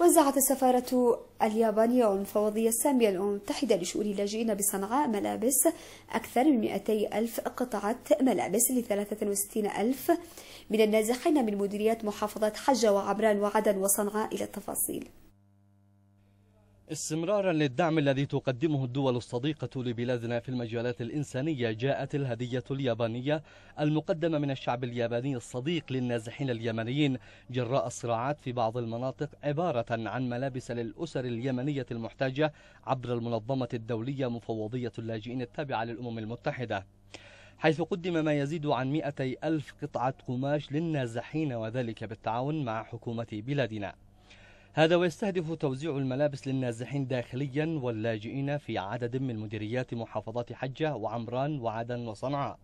وزعت السفارة اليابانية والمفوضية السامية للأمم المتحدة لشؤون اللاجئين بصنعاء ملابس أكثر من 200 ألف قطعة ملابس ل 63 ألف من النازحين من مديريات محافظات حجة وعمران وعدن وصنعاء إلى التفاصيل. استمرارا للدعم الذي تقدمه الدول الصديقة لبلادنا في المجالات الإنسانية جاءت الهدية اليابانية المقدمة من الشعب الياباني الصديق للنازحين اليمنيين جراء الصراعات في بعض المناطق عبارة عن ملابس للأسر اليمنية المحتاجة عبر المنظمة الدولية مفوضية اللاجئين التابعة للأمم المتحدة. حيث قدم ما يزيد عن 200 ألف قطعة قماش للنازحين وذلك بالتعاون مع حكومة بلادنا. هذا ويستهدف توزيع الملابس للنازحين داخليا واللاجئين في عدد من مديريات محافظات حجة وعمران وعدن وصنعاء.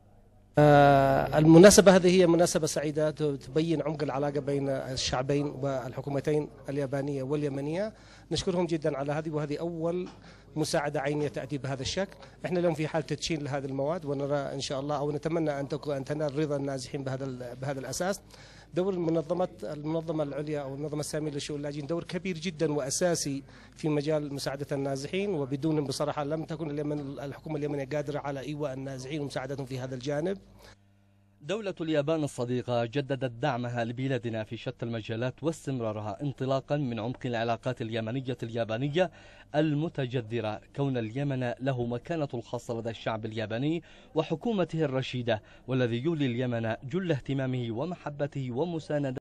آه، المناسبة هذه هي مناسبة سعيدة تبين عمق العلاقة بين الشعبين والحكومتين اليابانية واليمنية. نشكرهم جدا على هذه وهذه أول مساعدة عينية تأتي بهذا الشكل. إحنا اليوم في حال تدشين لهذه المواد ونرى إن شاء الله أو نتمنى أن تكون أن تنال رضا النازحين بهذا بهذا الأساس. دور المنظمة المنظمة العليا أو المنظمة السامية للشؤون اللاجئين دور كبير جدا وأساسي في مجال مساعدة النازحين وبدون بصراحة لم تكن اليمن الحكومة اليمنية قادرة على إيواء النازحين ومساعدتهم في هذا الجانب. دولة اليابان الصديقة جددت دعمها لبلادنا في شتى المجالات واستمرارها انطلاقا من عمق العلاقات اليمنية اليابانية المتجذرة كون اليمن له مكانة الخاصة لدى الشعب الياباني وحكومته الرشيدة والذي يولي اليمن جل اهتمامه ومحبته ومساندته.